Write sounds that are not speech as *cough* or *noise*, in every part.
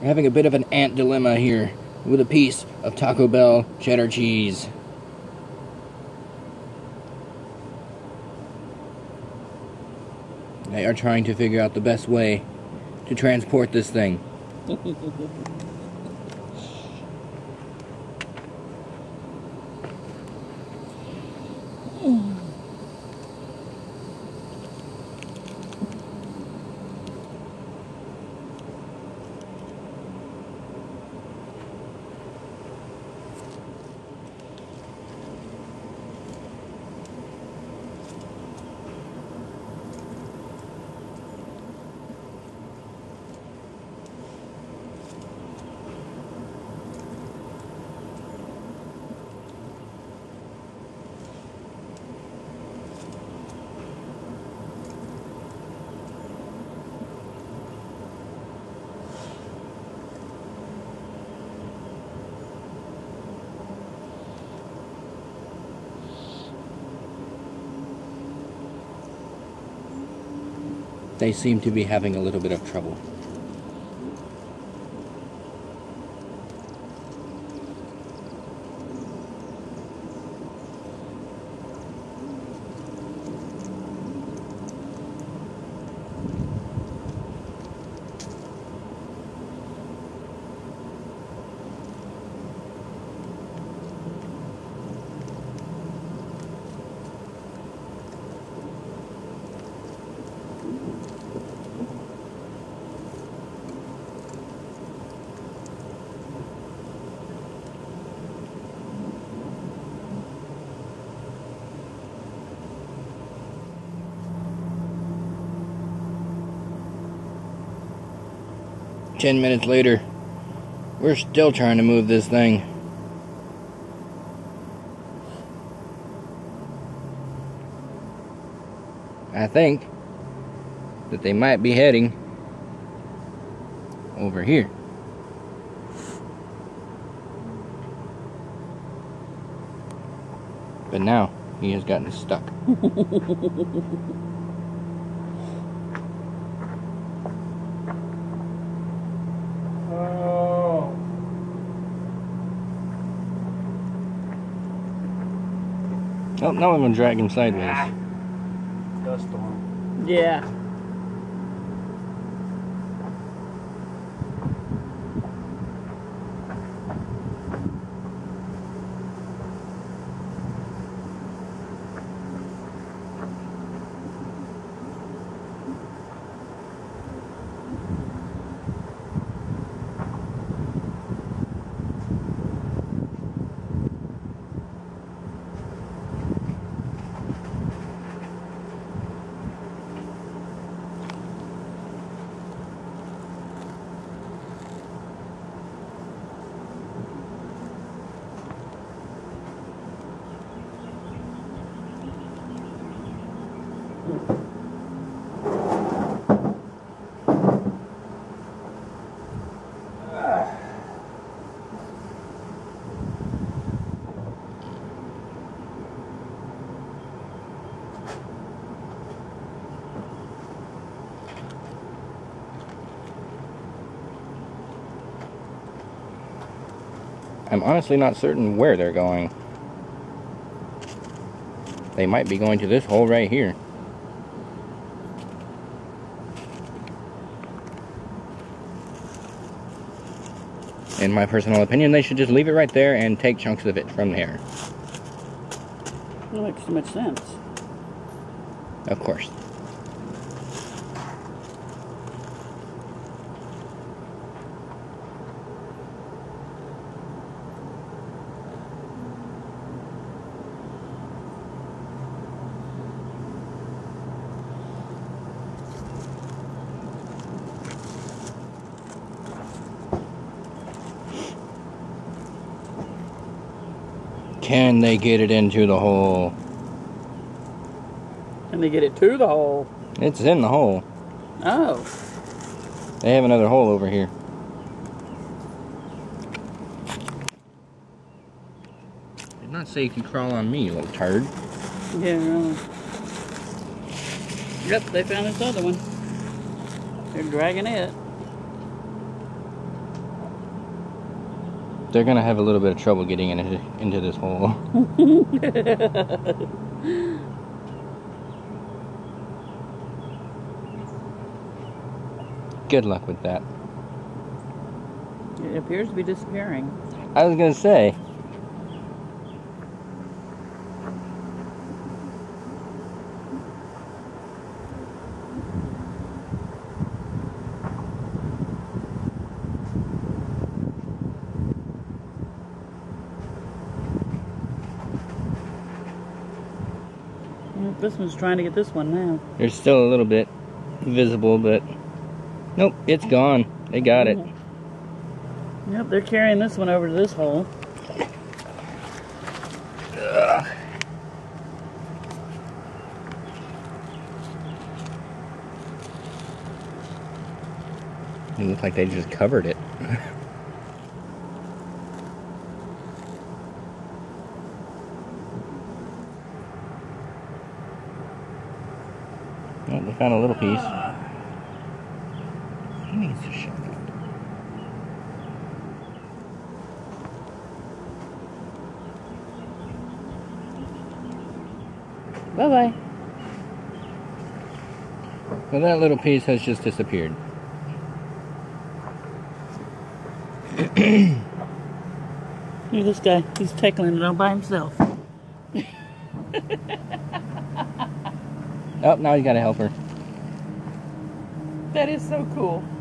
We're having a bit of an ant dilemma here with a piece of Taco Bell cheddar cheese. They are trying to figure out the best way to transport this thing. *laughs* They seem to be having a little bit of trouble. Ten minutes later, we're still trying to move this thing. I think that they might be heading over here. But now he has gotten stuck. *laughs* now I'm gonna drag him sideways. Dust storm. Yeah. I'm honestly not certain where they're going. They might be going to this hole right here. In my personal opinion, they should just leave it right there and take chunks of it from there. That makes too much sense. Of course. Can they get it into the hole? Can they get it to the hole. It's in the hole. Oh. They have another hole over here. Did not say you can crawl on me, you little turd. Yeah, really. Yep, they found this other one. They're dragging it. They're gonna have a little bit of trouble getting into into this hole. *laughs* Good luck with that. It appears to be disappearing. I was gonna say. This one's trying to get this one now. There's still a little bit visible, but nope, it's gone. They got it. Yep, they're carrying this one over to this hole. It looked like they just covered it. *laughs* found a little piece. He needs to shut up. Bye bye. Well, that little piece has just disappeared. *clears throat* Look at this guy. He's tackling it all by himself. Oh, now you got a help her. That is so cool.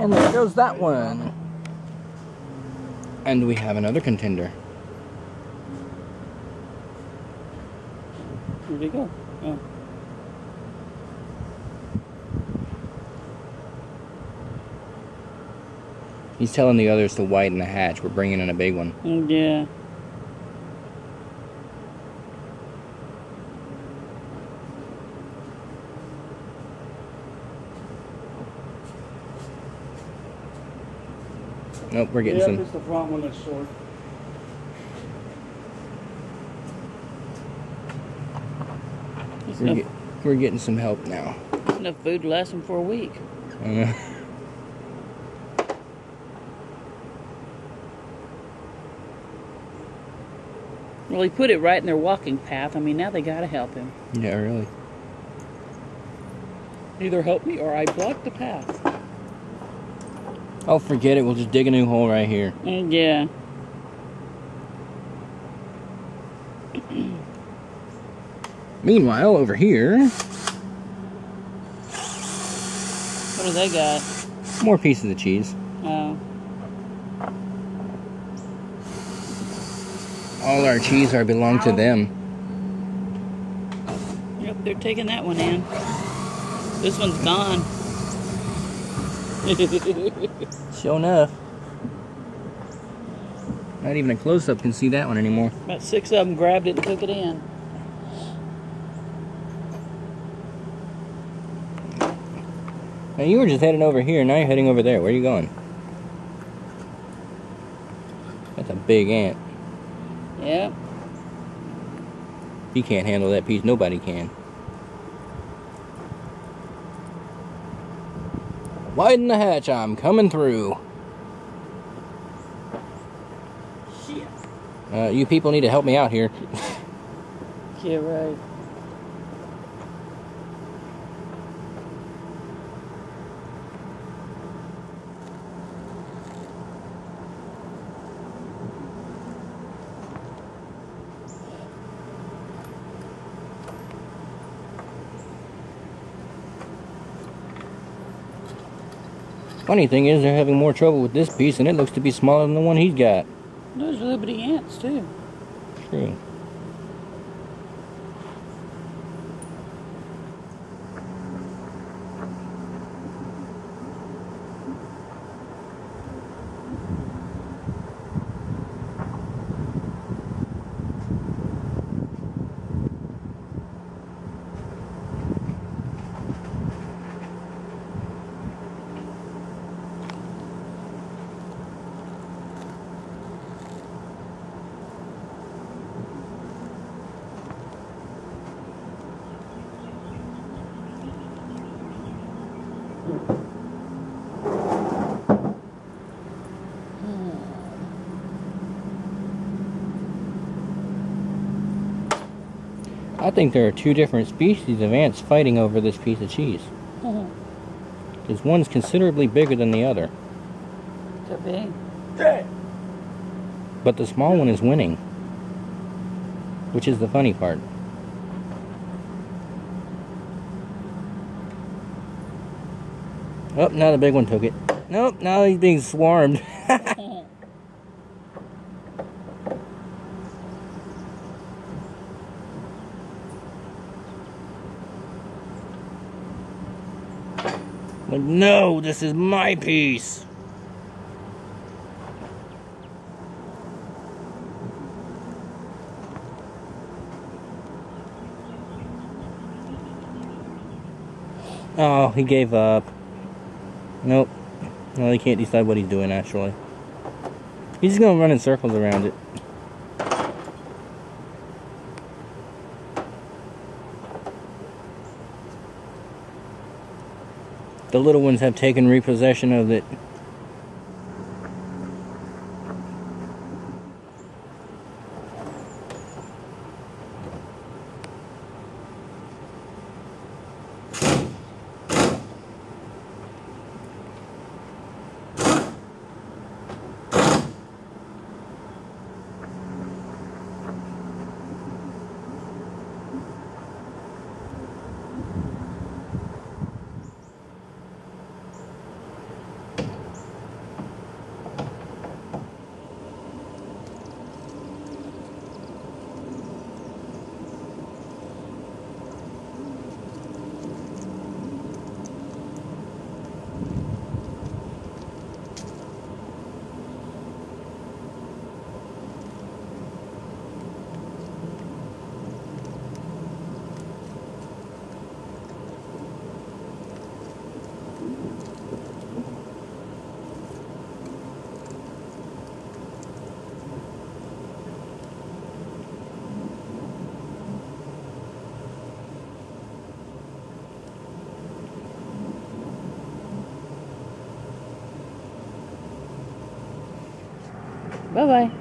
And there goes that one. And we have another contender. Where'd he go? Oh. He's telling the others to widen the hatch. We're bringing in a big one. Yeah. Nope, we're getting Yep, some. it's the front one that's short. We're, enough, get, we're getting some help now. enough food to last him for a week. Uh, Well, he put it right in their walking path. I mean, now they gotta help him. yeah, really. Either help me or I block the path. Oh, forget it. We'll just dig a new hole right here. Mm, yeah. *clears throat* Meanwhile, over here, What do they got? more pieces of cheese. Oh. All our cheese are belong to them. Yep, they're taking that one in. This one's gone. *laughs* Sure enough. Not even a close-up can see that one anymore. About six of them grabbed it and took it in. Now you were just heading over here, now you're heading over there. Where are you going? That's a big ant. Yep. He can't handle that piece. Nobody can. Widen the hatch. I'm coming through. Shit. Uh, you people need to help me out here. Yeah, right. Funny thing is, they're having more trouble with this piece, and it looks to be smaller than the one he's got. Those little bitty ants, too. True. I think there are two different species of ants fighting over this piece of cheese. Mm-hmm. Because one's considerably bigger than the other. Could be. But the small one is winning. Which is the funny part. Oh, now the big one took it. Nope, now he's being swarmed. *laughs* no, this is my piece. Oh, he gave up. Nope. No, he can't decide what he's doing, actually. He's just gonna run in circles around it. The little ones have taken repossession of it. Bye bye.